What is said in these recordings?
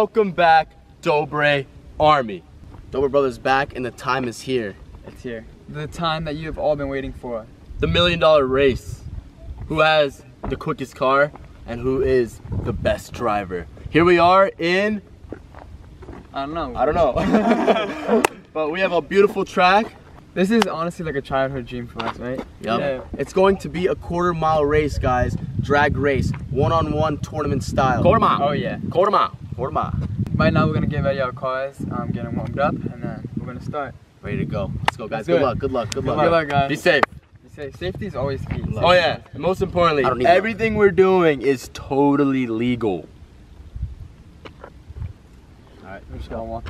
welcome back, Dobre Army. Dobre Brothers back, and the time is here. It's here. The time that you have all been waiting for. The million dollar race. Who has the quickest car and who is the best driver? Here we are in, I don't know. I don't know. but we have a beautiful track. This is honestly like a childhood dream for us, right? Yep. Yeah. It's going to be a quarter mile race, guys. Drag race, one on one tournament style. Quarter mile. Oh yeah. Quarter mile. Quarter mile. Right now we're gonna get ready our cars, um, get them warmed up, and then we're gonna start. Ready to go. Let's go, guys. Let's Good luck. Good luck. Good luck. Good luck, guys. Be safe. You say safety is always key. Oh yeah. And most importantly, I that. everything we're doing is totally legal. All right, we're just gonna walk.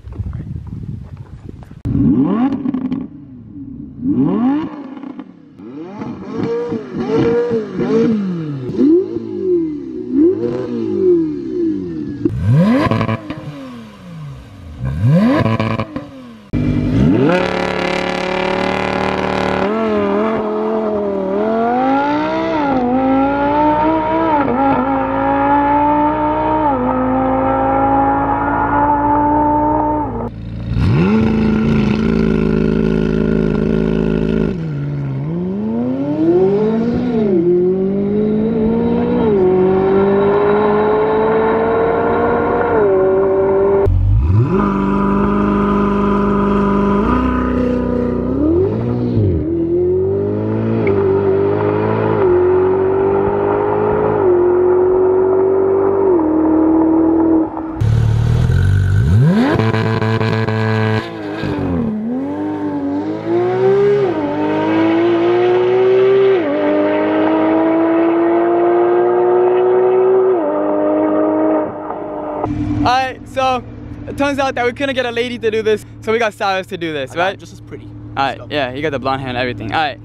Alright, so it turns out that we couldn't get a lady to do this, so we got Cyrus to do this, right? Just as pretty. Alright, yeah, you got the blonde hair and everything. Alright.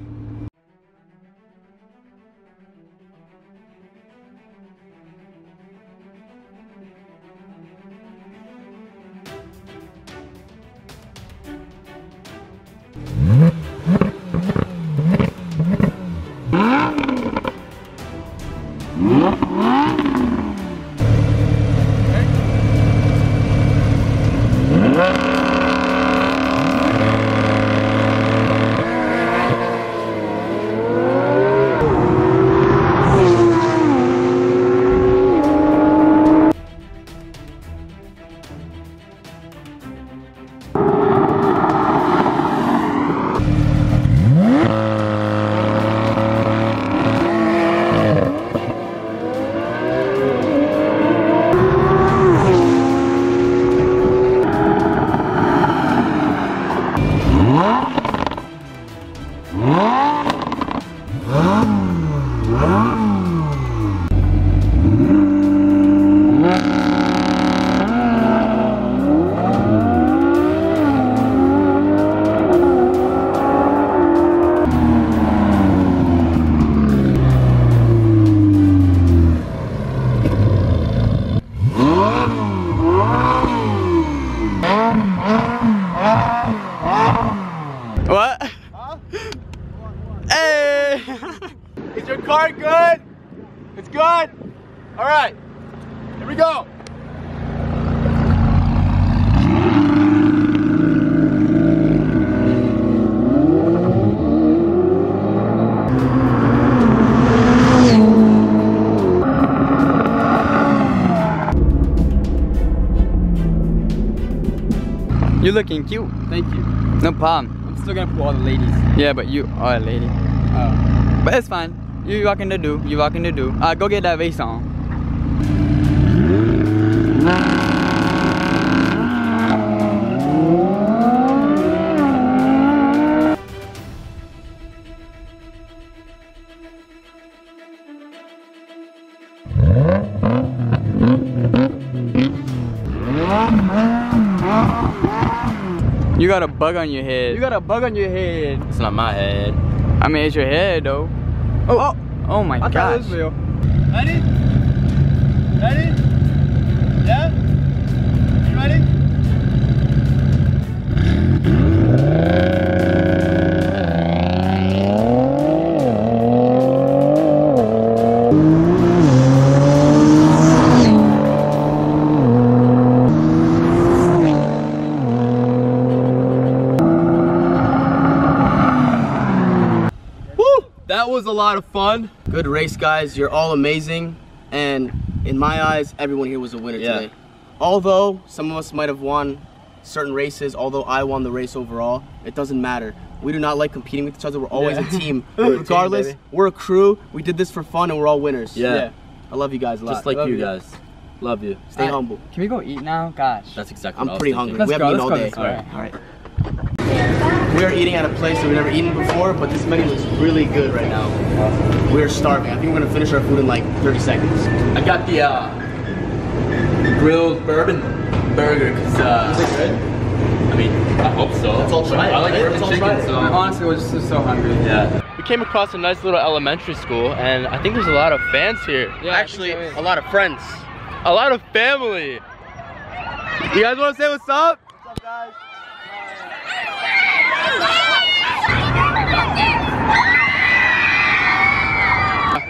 What? looking cute. Thank you. No problem. I'm still gonna put all the ladies. Yeah, but you are a lady. Oh. But it's fine. You rocking the do. You rocking the do. Uh, go get that vase on. You got a bug on your head. You got a bug on your head. It's not my head. I mean, it's your head though. Oh, oh, oh my I thought it gosh. That was a lot of fun. Good race, guys. You're all amazing. And in my eyes, everyone here was a winner Yeah. today. Although some of us might have won certain races, although I won the race overall, it doesn't matter. We do not like competing with each other. We're always Yeah. a team. We're a team, Regardless, we're a crew. We did this for fun and we're all winners. Yeah. Yeah. I love you guys a lot. Just like Love you you. guys. Love you. Stay Alright. humble. Can we go eat now? Gosh. That's exactly I'm what I was pretty hungry. Let's we go, haven't eaten all day. go, let's go. All right. We are eating at a place that we've never eaten before, but this menu looks really good right now. We're starving. I think we're gonna finish our food in like 30 seconds. I got the uh, grilled bourbon burger because uh, Is it good? I mean, I hope so. Let's all try it, I like right? bourbon Let's all chicken, try it. so Honestly, we're just so hungry. yeah. We came across a nice little elementary school, and I think there's a lot of fans here. Yeah, Actually, think a lot of friends. A lot of family. You guys want to say what's up?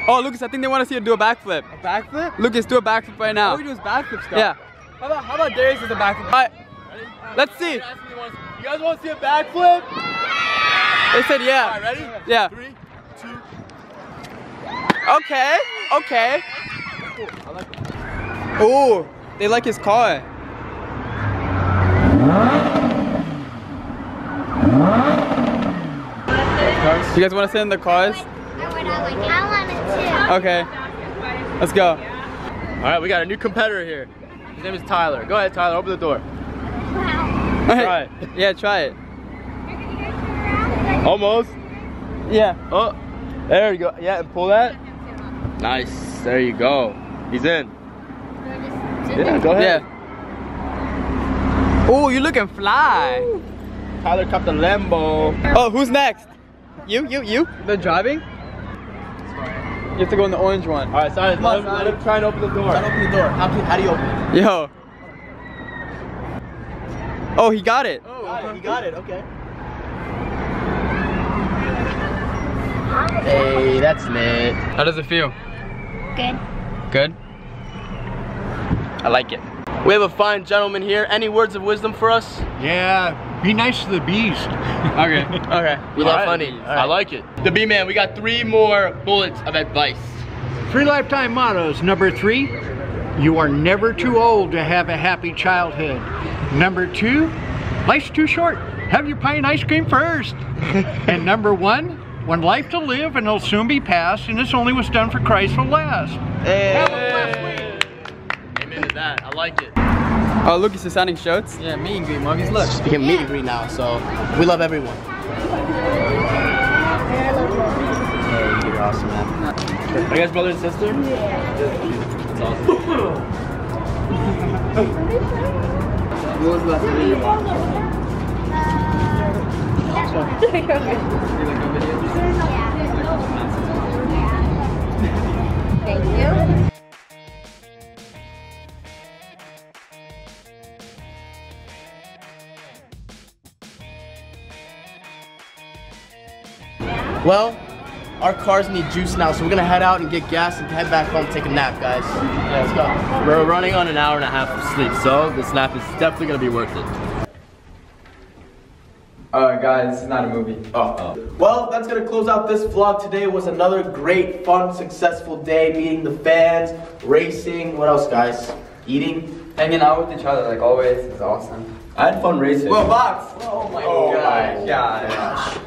Oh, Lucas, I think they want to see you do a backflip. A backflip? Lucas, do a backflip right now. All we do is backflips, Yeah. How about, how about Darius does a backflip? All right. Let's see. You guys want to see a backflip? They said yeah. All right, ready? Yeah. Three, two. Okay. Okay. Oh, they like his car. You guys want to sit in the cars? I wanted to. Okay. Let's go. All right, we got a new competitor here. His name is Tyler. Go ahead, Tyler. Open the door. Try it. Yeah, try it. Almost. Yeah. Oh, there you go. Yeah, and pull that. Nice. There you go. He's in. Yeah, go ahead. Yeah. Oh, you're looking fly. Tyler copped the Lambo. Oh, who's next? You, you, you? The driving? You have to go in the orange one. All right, sorry. Come on, Let him, let him try and open the door. Try to open the door. How, do- how do you open it? Yo. Oh, he got it. Oh, you got it. Okay. Hey, that's lit. How does it feel? Good. Good. I like it. We have a fine gentleman here. Any words of wisdom for us? Yeah, be nice to the bees. Okay. Okay. We All love right. funny. I like it. The B man, we got three more bullets of advice. Three lifetime mottos. Number three, you are never too old to have a happy childhood. Number two, life's too short. Have your pie and ice cream first. and number one, one life to live and it'll soon be past, and this only was done for Christ will last. Have that. I like it. Oh, Lucas is signing shirts. Yeah, me and green monkeys. Look. We can meet and greet now, so we love everyone. Hey, you're awesome, man. Are you guys brother and sister? Yeah. That's awesome. What was the last video you watched? Thank you. Well, our cars need juice now, so we're gonna head out and get gas and head back home, take a nap, guys. Yeah, let's go. We're running on an hour and a half of sleep, so this nap is definitely gonna be worth it. Alright, guys, this is not a movie. Oh. Well, that's gonna close out this vlog. Today was another great, fun, successful day, meeting the fans, racing. What else, guys? Eating. Hanging out with each other like always is awesome. I had fun racing. Well, Box! Oh my oh God. gosh.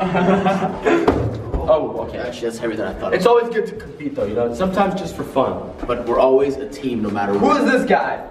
oh, okay. Actually, that's heavier than I thought. It's always good to compete, though. You know, sometimes just for fun. but we're always a team, no matter Who what. is this guy?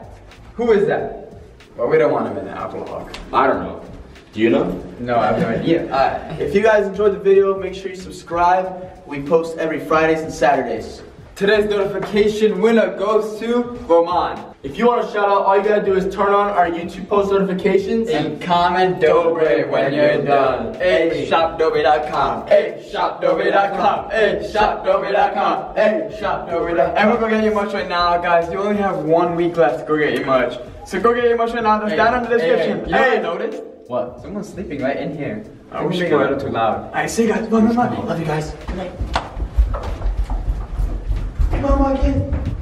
Who is that? Well, we don't want him in the alcohol. I don't know. Do you know? No, I have no idea. Alright, if you guys enjoyed the video, make sure you subscribe. We post every Fridays and Saturdays. Today's notification winner goes to Roman. If you want to shout out, all you gotta do is turn on our YouTube post notifications And comment Dobre when you're done. Hey, shopdobre.com. Hey, shopdobre.com. Hey, shopdobre.com. Hey, shopdobre.com. And we're gonna get your merch right now, guys. You only have one week left to go get your merch. So go get your merch right now. That's down in the description. You know what I noticed? What? Someone's sleeping right in here. We're being shit. a little too loud. Alright, see you guys. Bye, bye, bye. Love you guys. Good night. Come on, kid.